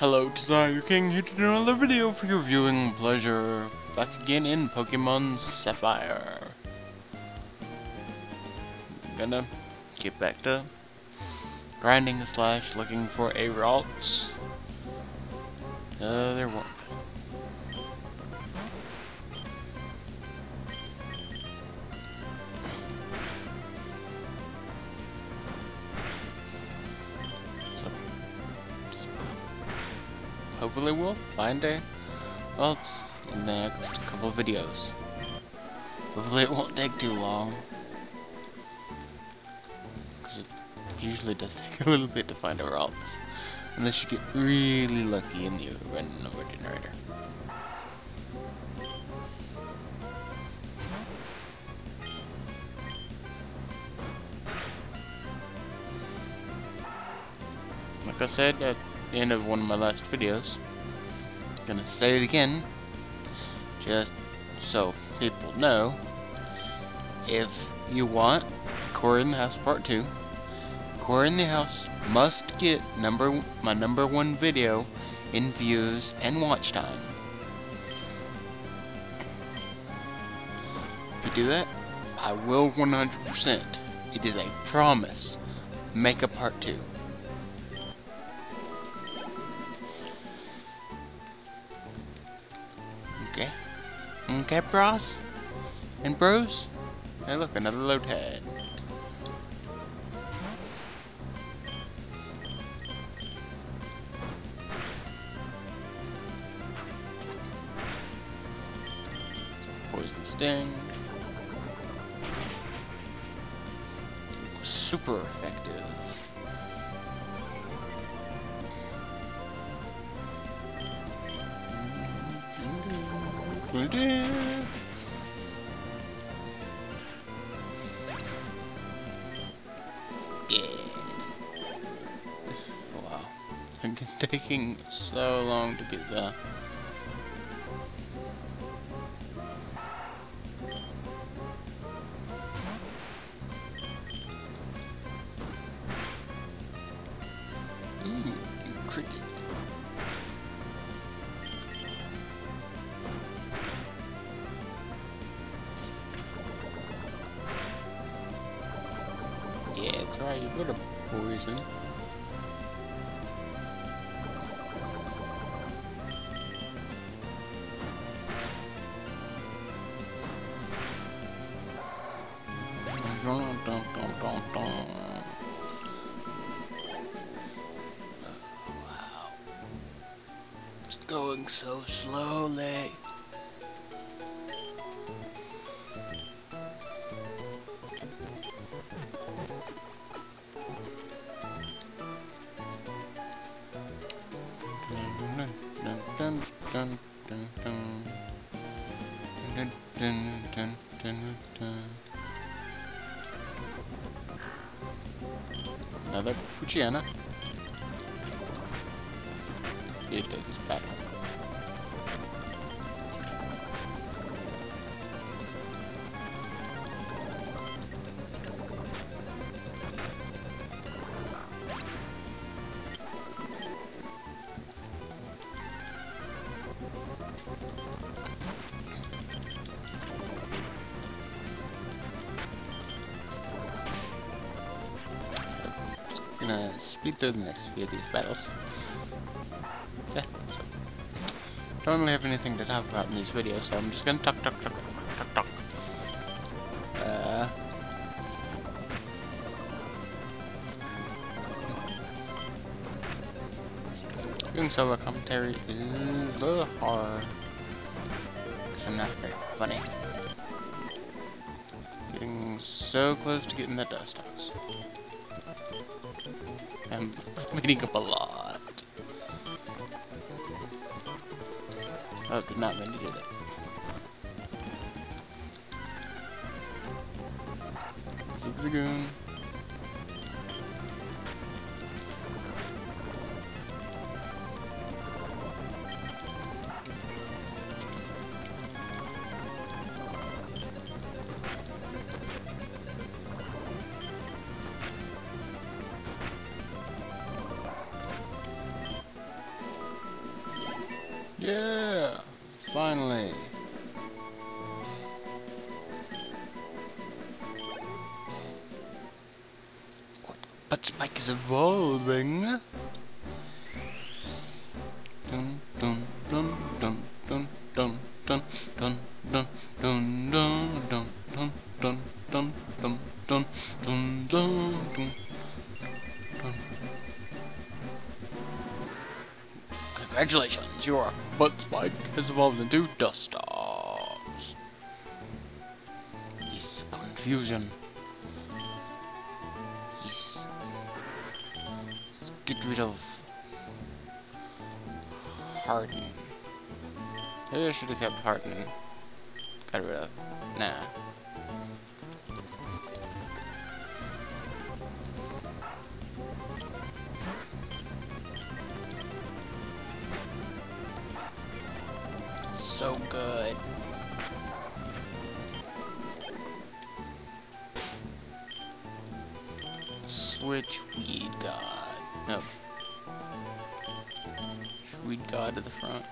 Hello, Desire King here to do another video for your viewing pleasure. Back again in Pokemon Sapphire. Gonna get back to grinding slash looking for a Ralts. Uh, there one. Hopefully we'll find a Ralts in the next couple of videos. Hopefully it won't take too long. Because it usually does take a little bit to find a Ralts. Unless you get really lucky and you run an over generator. Like I said at end of one of my last videos, gonna say it again, just so people know, if you want Core in the House Part 2, Core in the House must get number my number one video in views and watch time. If you do that, I will 100%. It is a promise. Make a part 2. Okay, bros? And bros? Hey, look, another Lotad. Poison Sting. Super effective. Yeah. Wow. It's taking so long to get the dun, dun. Another Poochyena. It is battle. Gonna speed through the next few of these battles. Okay, so don't really have anything to talk about in these videos, so I'm just gonna talk, talk, talk, talk, talk. Uh, doing solo commentary is little hard because I'm not very funny. Getting so close to getting the Dustox. I'm speeding up a lot. Oh, did not mean to do that. Zigzagoon. Yeah! Finally! But Spike is evolving! Congratulations, your butt spike has evolved into Dustox. Yes, confusion. Yes. Let's get rid of Harden. Maybe I should have kept Harden. Got rid of. Nah. So good. Switch Weed God. No. Weed God to the front.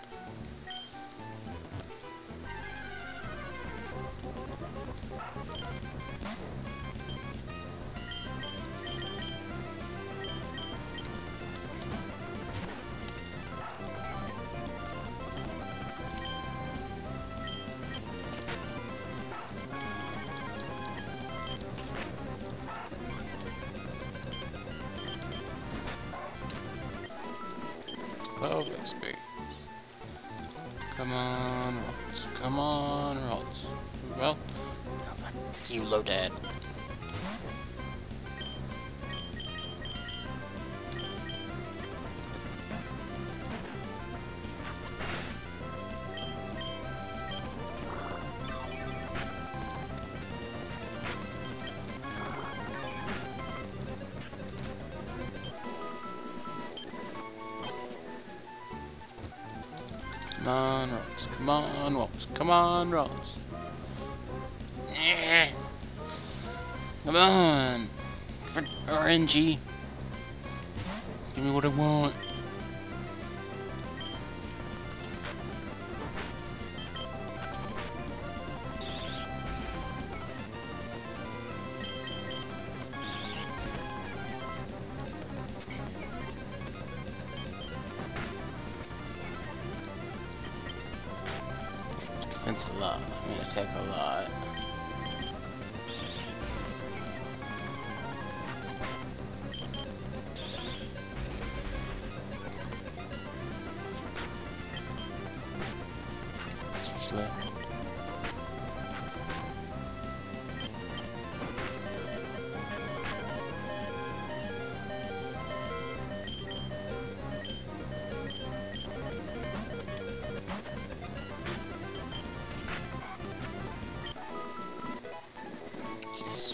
12 experience. Come on, Ralts. Come on, Ralts. Well, you fuck you, Come on, Ralts. Come on, Ralts. Come on, Ralts. Yeah. Come on. For RNG. Give me what I want. It's a lot. I mean, it takes a lot.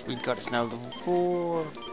We've got us now level 4.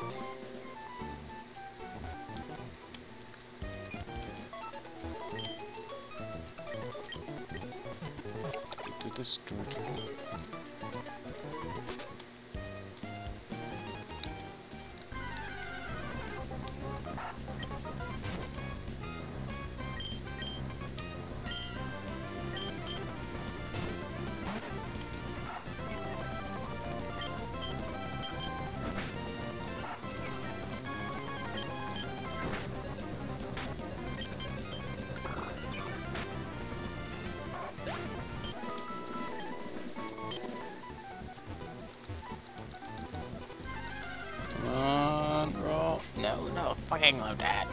No, fucking load that.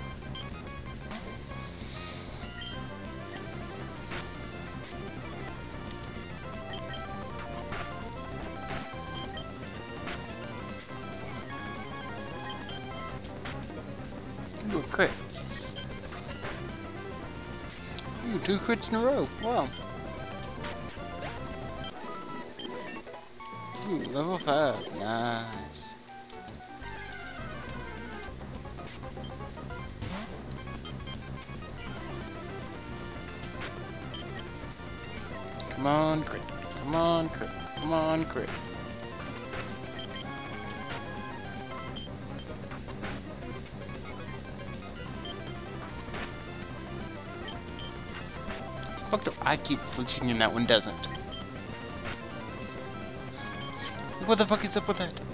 Ooh, a crit. Yes. Ooh, two crits in a row. Wow. Come on, crit. Come on, crit. Come on, crit. fuck do I keep glitching and that one doesn't? What the fuck is up with that?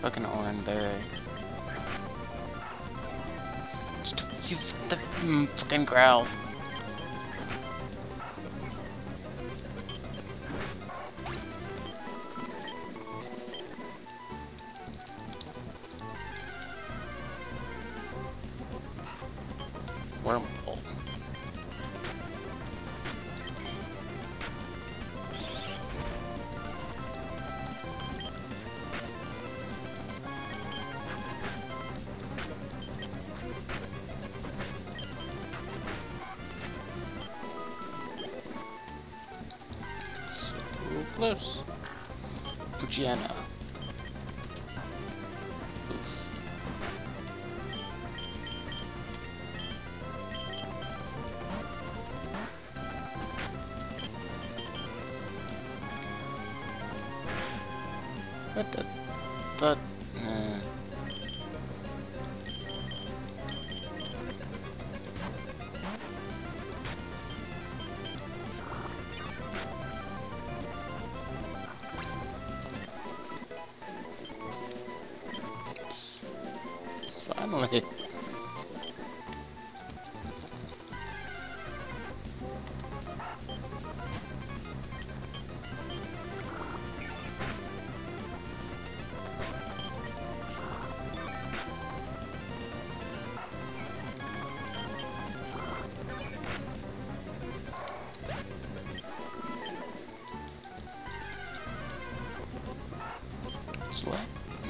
Fucking orange berry. Just you the mm, fucking growl. Close. Oof. What the? But. Uh,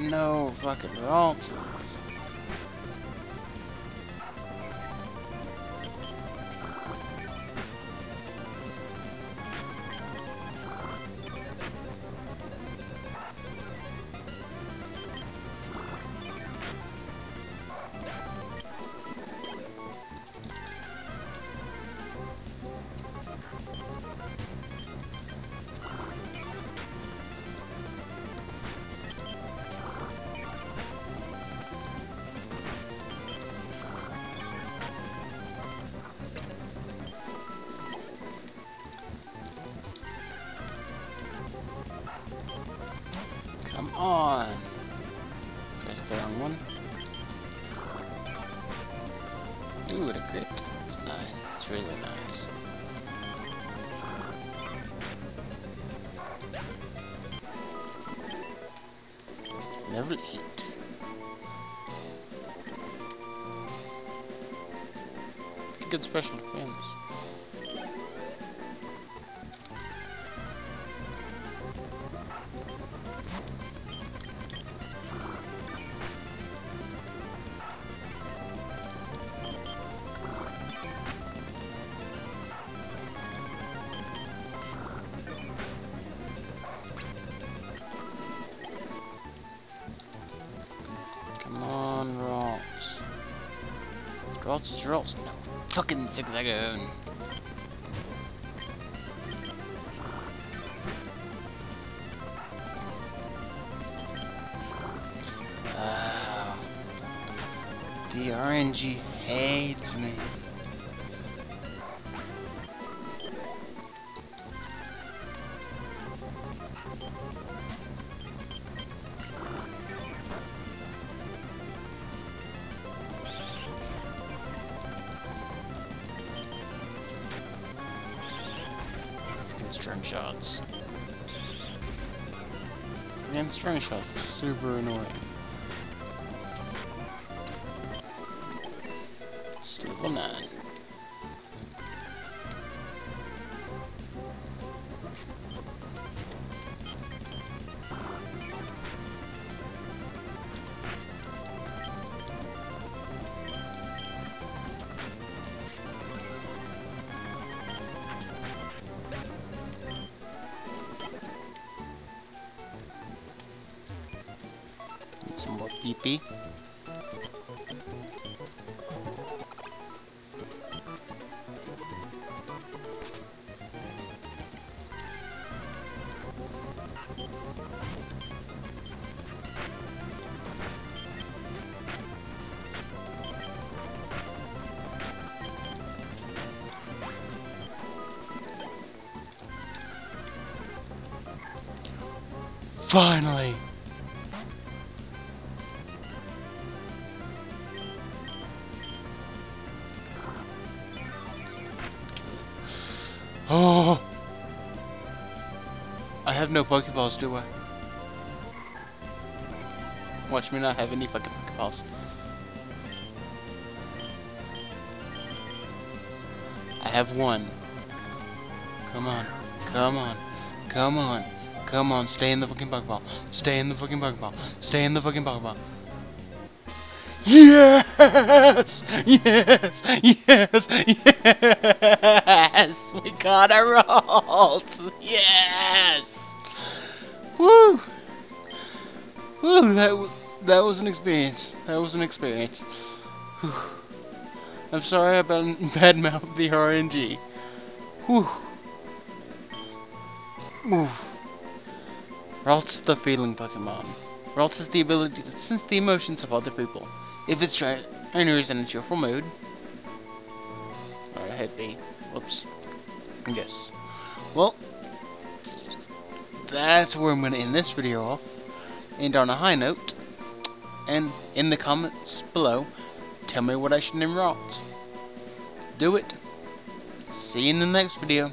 No fucking Ralts. Grip. It's nice. It's really nice. Level 8. Pretty good special defense. Ralts, Ralts. No. Fucking Zigzagoon. Wow. Uh, the RNG hates me. String shots. And String Shot, super annoying. Finally! No Pokeballs, do I? Watch me not have any fucking Pokeballs. I have one. Come on. Come on. Come on. Come on. Stay in the fucking Pokeball. Stay in the fucking Pokeball. Stay in the fucking Pokeball. Yes! Yes! Yes! Yes! We got a Ralt! Yes! Woo! Woo! That that was an experience. That was an experience. Whew. I'm sorry about badmouth the RNG. Whew. Oof. Ralts the feeling Pokemon. Ralts has the ability to sense the emotions of other people. If it's trainers in a cheerful mood. Alright, hit B. Whoops. Yes. Well, that's where I'm going to end this video off. And on a high note. And in the comments below, tell me what I should name Ralts. Do it. See you in the next video.